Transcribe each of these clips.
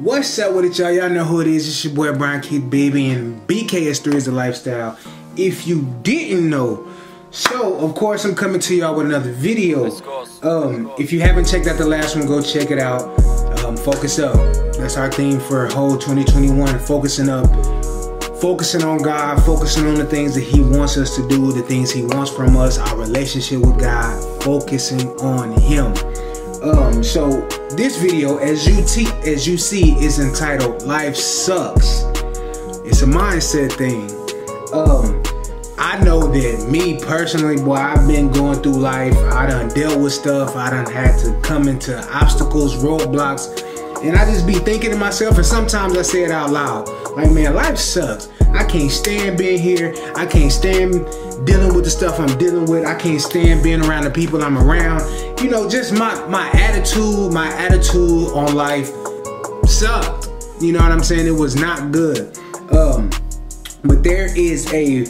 What's up with it, y'all? Y'all know who it is. It's your boy Brian Keith Baby, and BKS3 is the lifestyle. If you didn't know, so of course I'm coming to y'all with another video. Um, if you haven't checked out the last one, go check it out. Um, focus up. That's our theme for whole 2021. Focusing up, focusing on God, focusing on the things that He wants us to do, the things He wants from us, our relationship with God, focusing on Him. Um, so this video, as you as you see, is entitled "Life Sucks." It's a mindset thing. Um, I know that me personally, boy, I've been going through life. I done dealt with stuff. I done had to come into obstacles, roadblocks, and I just be thinking to myself. And sometimes I say it out loud, like, man, life sucks. I can't stand being here. I can't stand dealing with the stuff I'm dealing with. I can't stand being around the people I'm around. You know, just my my attitude, my attitude on life sucked. You know what I'm saying? It was not good. Um, but there is a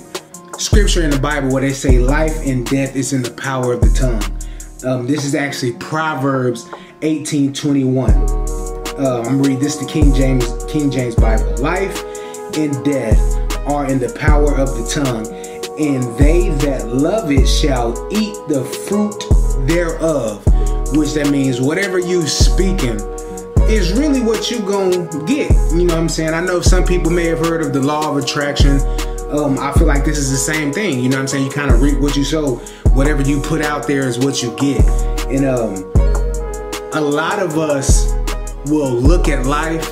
scripture in the Bible where they say life and death is in the power of the tongue. Um, this is actually Proverbs 18:21. Uh, I'm reading this the King James King James Bible. Life and death are in the power of the tongue, and they that love it shall eat the fruit thereof. Which that means whatever you speaking is really what you gonna get. You know what I'm saying? I know some people may have heard of the law of attraction. Um, I feel like this is the same thing. You know what I'm saying? You kind of reap what you sow. Whatever you put out there is what you get. And um, a lot of us will look at life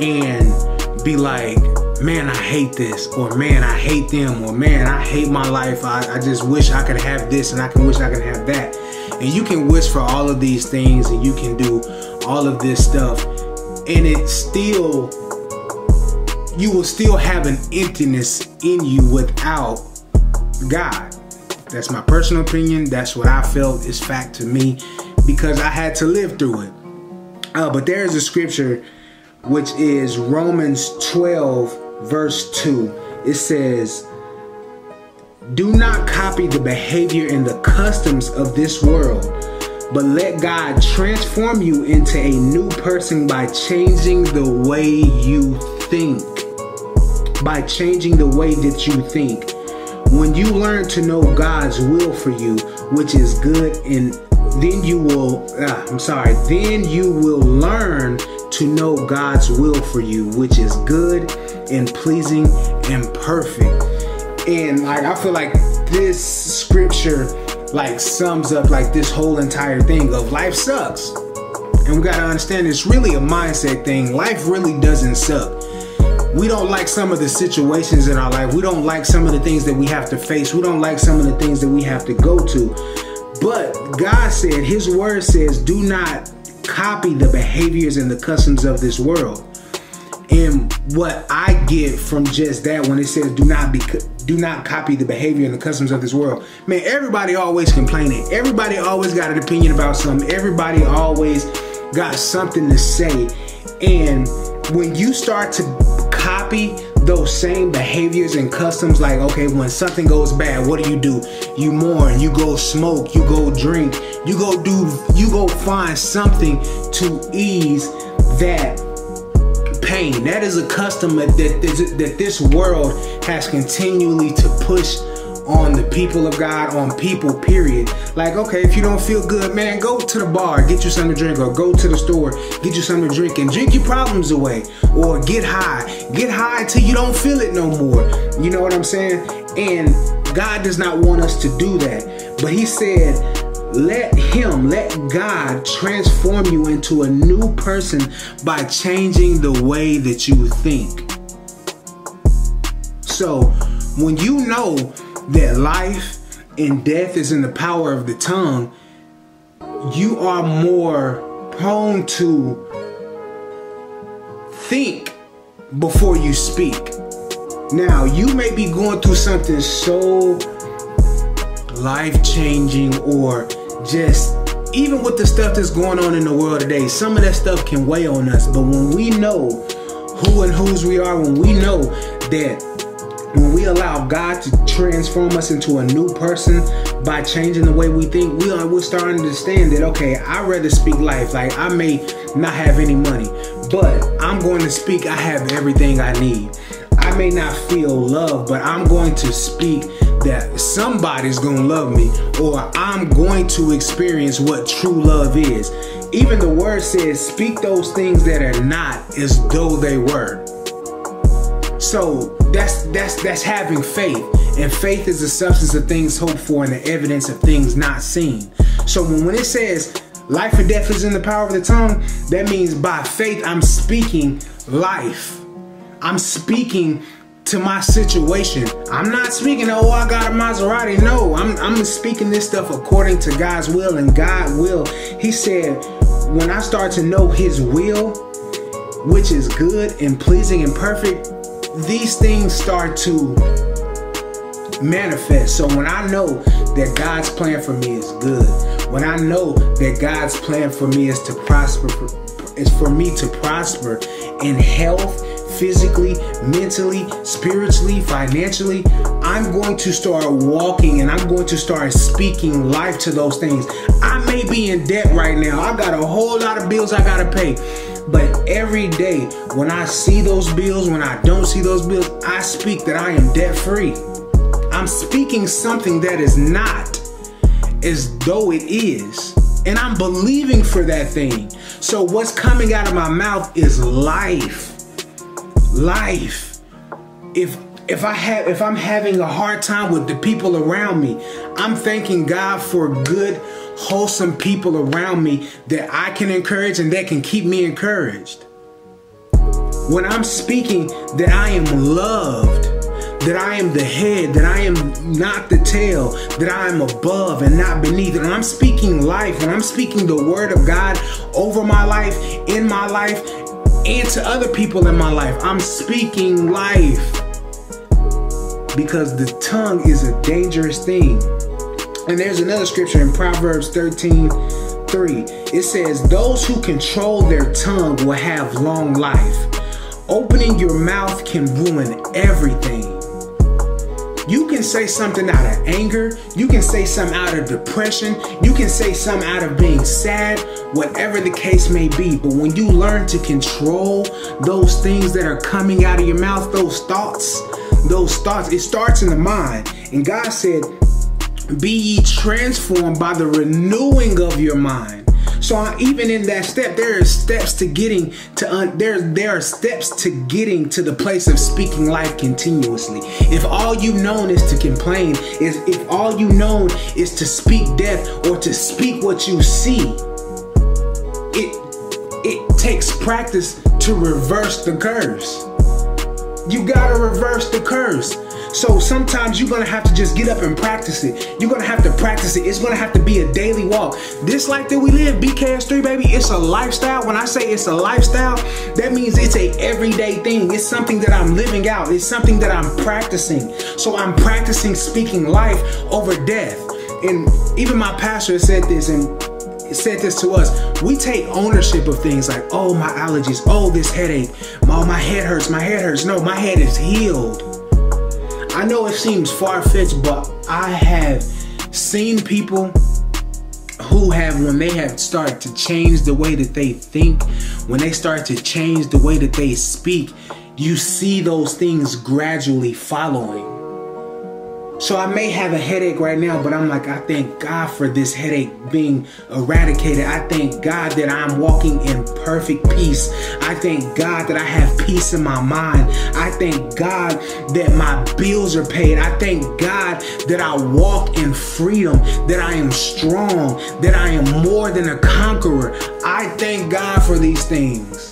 and be like, man, I hate this, or man, I hate them, or man, I hate my life. I, I just wish I could have this and I can wish I could have that. And you can wish for all of these things and you can do all of this stuff, and it still, you will still have an emptiness in you without God. That's my personal opinion. That's what I felt is fact to me because I had to live through it. Uh, but there is a scripture which is Romans 12, verse 2. It says, Do not copy the behavior and the customs of this world, but let God transform you into a new person by changing the way you think. By changing the way that you think. When you learn to know God's will for you, which is good and then you will ah, I'm sorry, then you will learn to know God's will for you, which is good and pleasing and perfect. And like I feel like this scripture like sums up like this whole entire thing of life sucks. And we gotta understand it's really a mindset thing. Life really doesn't suck. We don't like some of the situations in our life. We don't like some of the things that we have to face. We don't like some of the things that we have to go to. But God said, His word says, do not copy the behaviors and the customs of this world. And what I get from just that when it says do not be do not copy the behavior and the customs of this world. Man, everybody always complaining. Everybody always got an opinion about something. Everybody always got something to say. And when you start to copy those same behaviors and customs like okay when something goes bad what do you do you mourn you go smoke you go drink you go do you go find something to ease that pain that is a custom that, that, that this world has continually to push on the people of God, on people, period. Like, okay, if you don't feel good, man, go to the bar, get you something to drink, or go to the store, get you something to drink, and drink your problems away. Or get high. Get high until you don't feel it no more. You know what I'm saying? And God does not want us to do that. But He said, let Him, let God transform you into a new person by changing the way that you think. So, when you know that life and death is in the power of the tongue, you are more prone to think before you speak. Now, you may be going through something so life changing or just even with the stuff that's going on in the world today, some of that stuff can weigh on us. But when we know who and whose we are, when we know that when we allow God to transform us into a new person by changing the way we think, we are we're starting to understand that okay, I'd rather speak life. Like I may not have any money, but I'm going to speak. I have everything I need. I may not feel love, but I'm going to speak that somebody's gonna love me or I'm going to experience what true love is. Even the word says, speak those things that are not as though they were. So that's that's that's having faith. And faith is the substance of things hoped for and the evidence of things not seen. So when, it says life and death is in the power of the tongue, that means by faith I'm speaking life. I'm speaking to my situation. I'm not speaking, oh, I got a Maserati. No, I'm, I'm speaking this stuff according to God's will and God will. He said, when I start to know his will, which is good and pleasing and perfect, these things start to manifest. So when I know that God's plan for me is good, when I know that God's plan for me is to prosper, is for me to prosper in health, physically, mentally, spiritually, financially, I'm going to start walking and I'm going to start speaking life to those things. I may be in debt right now. I got a whole lot of bills I got to pay. But every day when I see those bills, when I don't see those bills, I speak that I am debt free. I'm speaking something that is not as though it is. And I'm believing for that thing. So what's coming out of my mouth is life life. If if I have if I'm having a hard time with the people around me, I'm thanking God for good, wholesome people around me that I can encourage and that can keep me encouraged. When I'm speaking that I am loved, that I am the head, that I am not the tail, that I am above and not beneath. And I'm speaking life, and I'm speaking the word of God over my life, in my life, and to other people in my life. I'm speaking life because the tongue is a dangerous thing. And there's another scripture in Proverbs 13 3. It says, Those who control their tongue will have long life. Opening your mouth can ruin everything. You can say something out of anger. You can say something out of depression. You can say something out of being sad, whatever the case may be. But when you learn to control those things that are coming out of your mouth, those thoughts, those thoughts, it starts in the mind. And God said, Be ye transformed by the renewing of your mind. So even in that step, there are steps to getting to un, there. There are steps to getting to the place of speaking life continuously. If all you've known is to complain, is if all you've known is to speak death or to speak what you see, it it takes practice to reverse the curse. You gotta reverse the curse. So sometimes you're gonna have to just get up and practice it. You're gonna have to practice it. It's gonna have to be a daily walk. This life that we live, BKS3, baby, it's a lifestyle. When I say it's a lifestyle, that means it's a everyday thing. It's something that I'm living out. It's something that I'm practicing. So I'm practicing speaking life over death. And even my pastor said this, and said this to us. We take ownership of things like, oh, my allergies, oh, this headache, oh, my head hurts, my head hurts. No, my head is healed. I know it seems far fetched, but I have seen people who have, when they have started to change the way that they think, when they start to change the way that they speak, you see those things gradually following. So I may have a headache right now, but I'm like, I thank God for this headache being eradicated. I thank God that I'm walking in perfect peace. I thank God that I have peace in my mind. I thank God that my bills are paid. I thank God that I walk in freedom, that I am strong, that I am more than a conqueror. I thank God for these things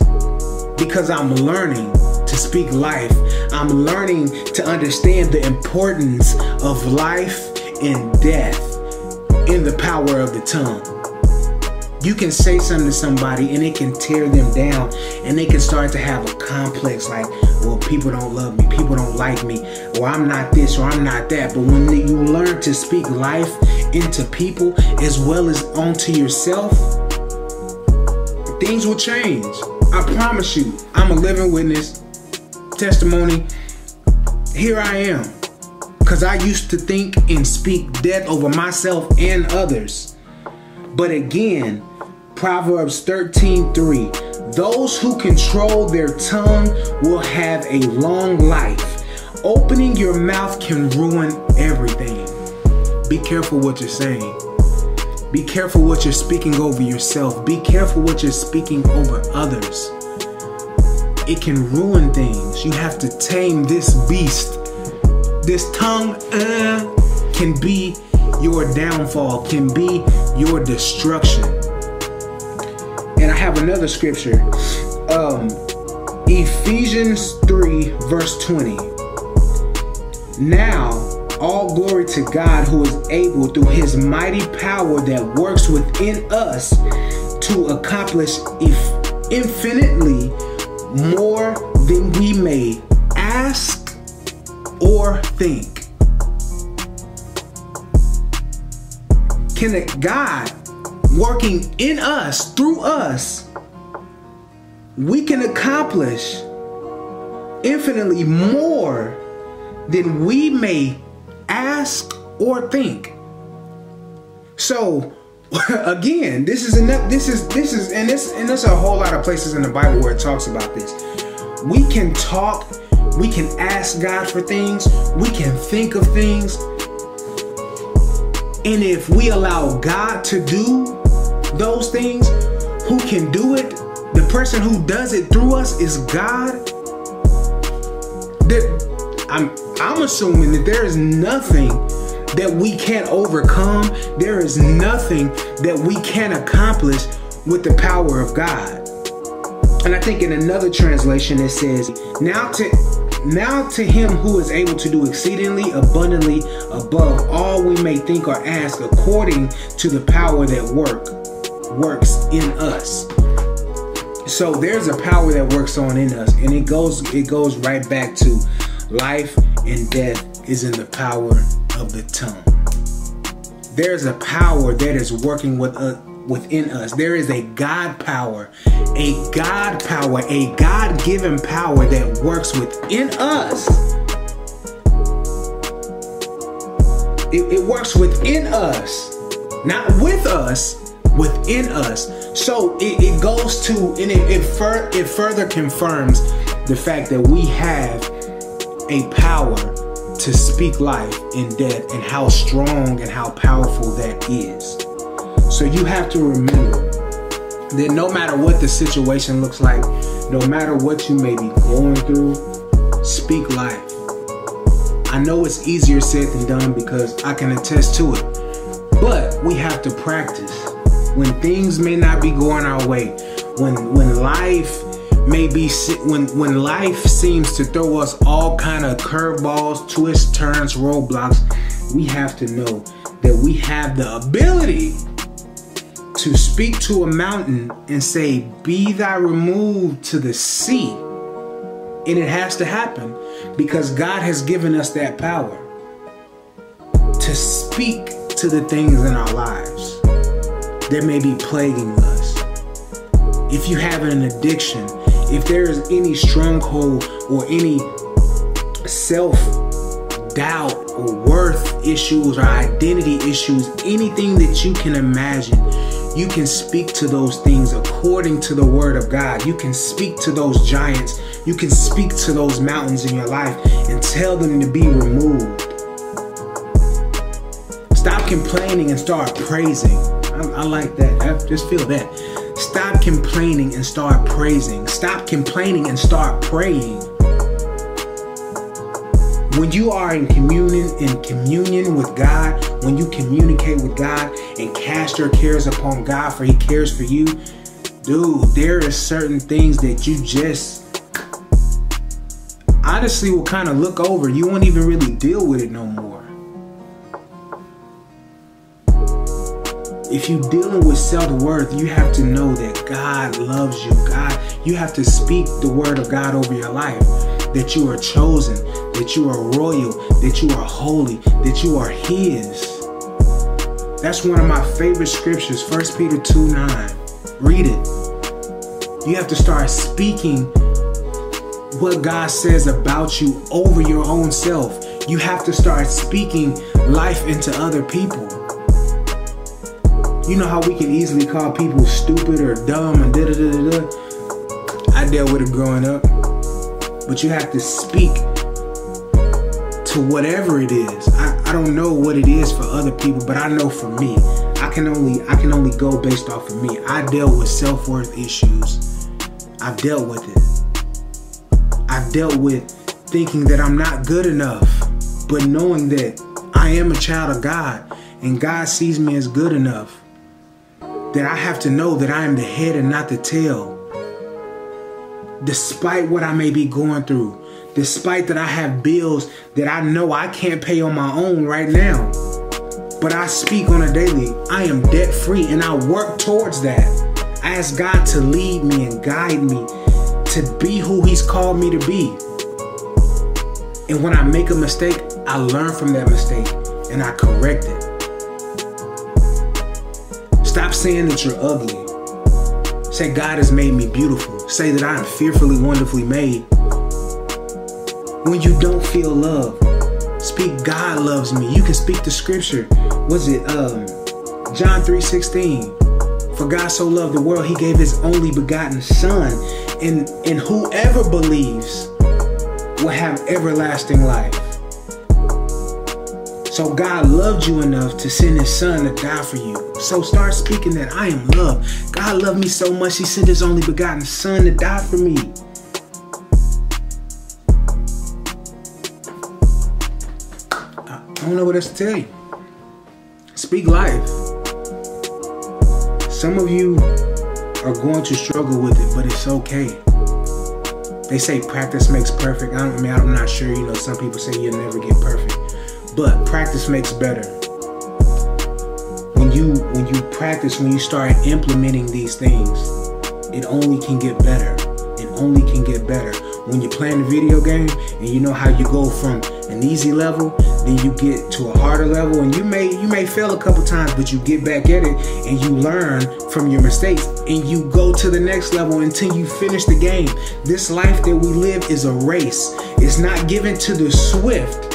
because I'm learning speak life. I'm learning to understand the importance of life and death in the power of the tongue. You can say something to somebody and it can tear them down and they can start to have a complex like, well, people don't love me, people don't like me, or I'm not this or I'm not that. But when you learn to speak life into people as well as onto yourself, things will change. I promise you, I'm a living witness, testimony. Here I am. Because I used to think and speak death over myself and others. But again, Proverbs 13 3 Those who control their tongue will have a long life. Opening your mouth can ruin everything. Be careful what you're saying. Be careful what you're speaking over yourself. Be careful what you're speaking over others. It can ruin things. You have to tame this beast. This tongue uh, can be your downfall, can be your destruction. And I have another scripture. Um, Ephesians 3, verse 20. Now, all glory to God who is able through his mighty power that works within us to accomplish infinitely more than we may ask or think. Can a God working in us, through us, we can accomplish infinitely more than we may ask or think. So again, this is enough. This is this is and this and there's a whole lot of places in the Bible where it talks about this. We can talk, we can ask God for things, we can think of things. And if we allow God to do those things, who can do it, the person who does it through us is God. That I'm I'm assuming that there is nothing that we can't overcome. There is nothing that we can accomplish with the power of God. And I think in another translation it says, "Now to now to him who is able to do exceedingly abundantly above all we may think or ask according to the power that work works in us." So there's a power that works on in us and it goes it goes right back to life and death is in the power of the tongue. There's a power that is working with uh, within us. There is a God power, a God power, a God given power that works within us. It, it works within us, not with us, within us. So it, it goes to, and it, it, fur, it further confirms the fact that we have a power to speak life in death and how strong and how powerful that is. So you have to remember that no matter what the situation looks like, no matter what you may be going through, speak life. I know it's easier said than done because I can attest to it. But we have to practice. When things may not be going our way, when when life maybe when when life seems to throw us all kind of curveballs, twists, turns, roadblocks, we have to know that we have the ability to speak to a mountain and say, "Be thou removed to the sea." And it has to happen because God has given us that power to speak to the things in our lives that may be plaguing us. If you have an addiction, if there is any stronghold or any self doubt or worth issues or identity issues, anything that you can imagine, you can speak to those things according to the word of God. You can speak to those giants. You can speak to those mountains in your life and tell them to be removed. Stop complaining and start praising. I, I like that. I just feel that. Complaining and start praising. Stop complaining and start praying. When you are in communion in communion with God, when you communicate with God and cast your cares upon God for he cares for you, dude, there are certain things that you just honestly will kind of look over. You won't even really deal with it no more. If you're dealing with self-worth, you have to know that God loves you. God, you have to speak the word of God over your life. That you are chosen, that you are royal, that you are holy, that you are His. That's one of my favorite scriptures, 1 Peter 2 9. Read it. You have to start speaking what God says about you over your own self. You have to start speaking life into other people. You know how we can easily call people stupid or dumb and da da da da. I dealt with it growing up. But you have to speak to whatever it is. I, I don't know what it is for other people, but I know for me. I can only I can only go based off of me. I dealt with self-worth issues. I've dealt with it. I've dealt with thinking that I'm not good enough, but knowing that I am a child of God and God sees me as good enough. That I have to know that I am the head and not the tail. Despite what I may be going through, despite that I have bills that I know I can't pay on my own right now. But I speak on a daily. I am debt free and I work towards that. I ask God to lead me and guide me to be who He's called me to be. And when I make a mistake, I learn from that mistake and I correct it. Stop saying that you're ugly. Say God has made me beautiful. Say that I am fearfully, wonderfully made when you don't feel love. Speak God loves me. You can speak the scripture. Was it um John 3:16? For God so loved the world, he gave his only begotten son. And and whoever believes will have everlasting life. So God loved you enough to send his son to die for you. So start speaking that I am loved. God loved me so much, he sent his only begotten son to die for me. I don't know what else to tell you. Speak life. Some of you are going to struggle with it, but it's okay. They say practice makes perfect. I, mean, I'm not sure. You know, some people say you'll never get perfect, but practice makes better. When you when you practice, when you start implementing these things, it only can get better. It only can get better. When you're playing a video game and you know how you go from an easy level then you get to a harder level and you may you may fail a couple times but you get back at it and you learn from your mistakes and you go to the next level until you finish the game this life that we live is a race it's not given to the swift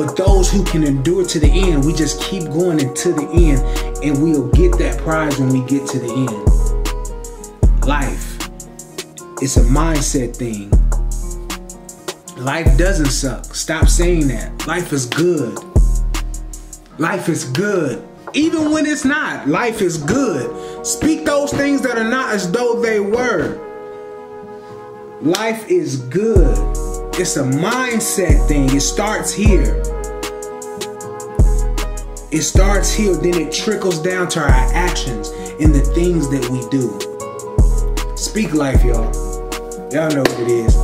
but those who can endure to the end we just keep going until the end and we'll get that prize when we get to the end life it's a mindset thing Life doesn't suck. Stop saying that. Life is good. Life is good. Even when it's not, life is good. Speak those things that are not as though they were. Life is good. It's a mindset thing. It starts here. It starts here, then it trickles down to our actions and the things that we do. Speak life, y'all. Y'all know what it is.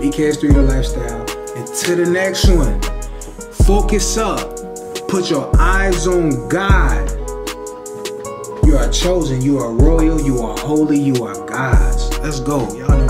BKS3 the Lifestyle. And to the next one, focus up. Put your eyes on God. You are chosen. You are royal. You are holy. You are God's. Let's go. Y'all know.